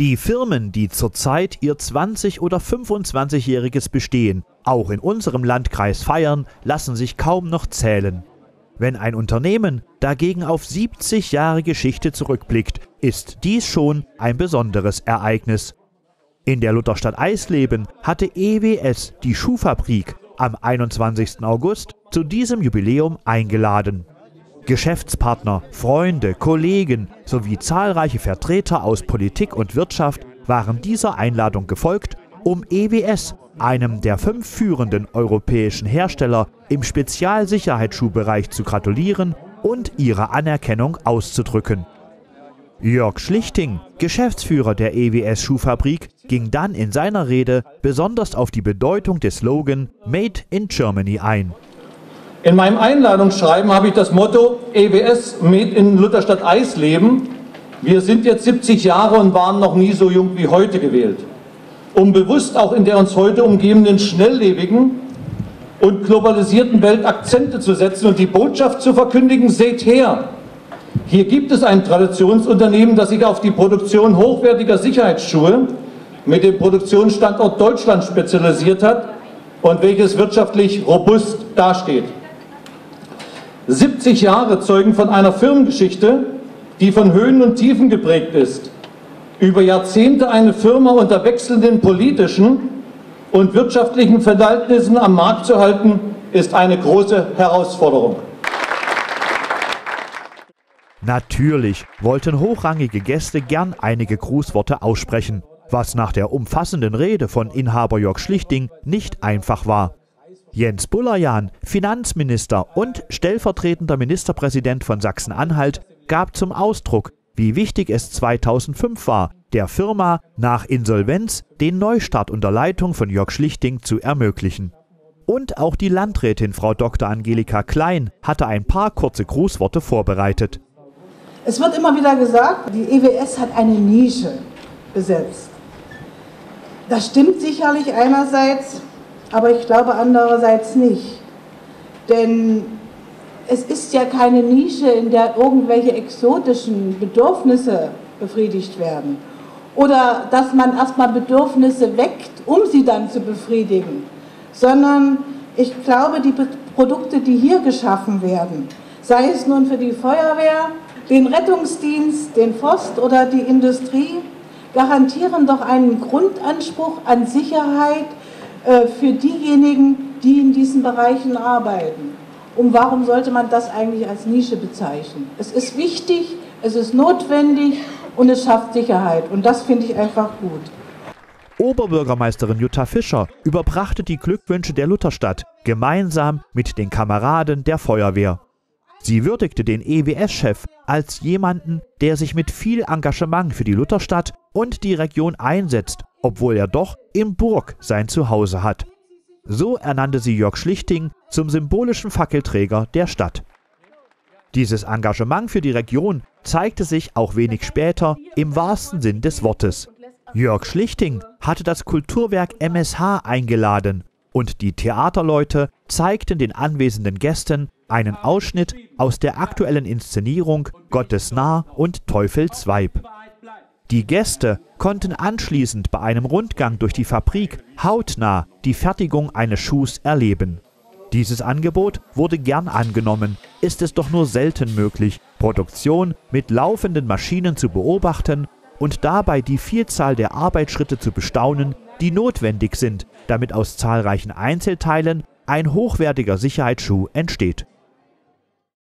Die Firmen, die zurzeit ihr 20- oder 25-jähriges Bestehen auch in unserem Landkreis feiern, lassen sich kaum noch zählen. Wenn ein Unternehmen dagegen auf 70 Jahre Geschichte zurückblickt, ist dies schon ein besonderes Ereignis. In der Lutherstadt Eisleben hatte EWS die Schuhfabrik am 21. August zu diesem Jubiläum eingeladen. Geschäftspartner, Freunde, Kollegen sowie zahlreiche Vertreter aus Politik und Wirtschaft waren dieser Einladung gefolgt, um EWS, einem der fünf führenden europäischen Hersteller im Spezialsicherheitsschuhbereich, zu gratulieren und ihre Anerkennung auszudrücken. Jörg Schlichting, Geschäftsführer der EWS Schuhfabrik, ging dann in seiner Rede besonders auf die Bedeutung des Slogan Made in Germany ein. In meinem Einladungsschreiben habe ich das Motto EWS Made in Lutherstadt Eisleben. Wir sind jetzt 70 Jahre und waren noch nie so jung wie heute gewählt. Um bewusst auch in der uns heute umgebenden schnelllebigen und globalisierten Welt Akzente zu setzen und die Botschaft zu verkündigen, seht her, hier gibt es ein Traditionsunternehmen, das sich auf die Produktion hochwertiger Sicherheitsschuhe mit dem Produktionsstandort Deutschland spezialisiert hat und welches wirtschaftlich robust dasteht. 70 Jahre zeugen von einer Firmengeschichte, die von Höhen und Tiefen geprägt ist. Über Jahrzehnte eine Firma unter wechselnden politischen und wirtschaftlichen Verhältnissen am Markt zu halten, ist eine große Herausforderung. Natürlich wollten hochrangige Gäste gern einige Grußworte aussprechen, was nach der umfassenden Rede von Inhaber Jörg Schlichting nicht einfach war. Jens Bullerjan, Finanzminister und stellvertretender Ministerpräsident von Sachsen-Anhalt, gab zum Ausdruck, wie wichtig es 2005 war, der Firma nach Insolvenz den Neustart unter Leitung von Jörg Schlichting zu ermöglichen. Und auch die Landrätin Frau Dr. Angelika Klein hatte ein paar kurze Grußworte vorbereitet. Es wird immer wieder gesagt, die EWS hat eine Nische besetzt. Das stimmt sicherlich einerseits, aber ich glaube andererseits nicht. Denn es ist ja keine Nische, in der irgendwelche exotischen Bedürfnisse befriedigt werden. Oder dass man erstmal Bedürfnisse weckt, um sie dann zu befriedigen. Sondern ich glaube, die Produkte, die hier geschaffen werden, sei es nun für die Feuerwehr, den Rettungsdienst, den Forst oder die Industrie garantieren doch einen Grundanspruch an Sicherheit für diejenigen, die in diesen Bereichen arbeiten. Und warum sollte man das eigentlich als Nische bezeichnen? Es ist wichtig, es ist notwendig und es schafft Sicherheit. Und das finde ich einfach gut. Oberbürgermeisterin Jutta Fischer überbrachte die Glückwünsche der Lutherstadt gemeinsam mit den Kameraden der Feuerwehr. Sie würdigte den EWS-Chef als jemanden, der sich mit viel Engagement für die Lutherstadt und die Region einsetzt, obwohl er doch in Burg sein Zuhause hat. So ernannte sie Jörg Schlichting zum symbolischen Fackelträger der Stadt. Dieses Engagement für die Region zeigte sich auch wenig später im wahrsten Sinn des Wortes. Jörg Schlichting hatte das Kulturwerk MSH eingeladen und die Theaterleute zeigten den anwesenden Gästen einen Ausschnitt aus der aktuellen Inszenierung Gottes nah und Teufels Weib. Die Gäste konnten anschließend bei einem Rundgang durch die Fabrik hautnah die Fertigung eines Schuhs erleben. Dieses Angebot wurde gern angenommen, ist es doch nur selten möglich, Produktion mit laufenden Maschinen zu beobachten und dabei die Vielzahl der Arbeitsschritte zu bestaunen, die notwendig sind, damit aus zahlreichen Einzelteilen ein hochwertiger Sicherheitsschuh entsteht.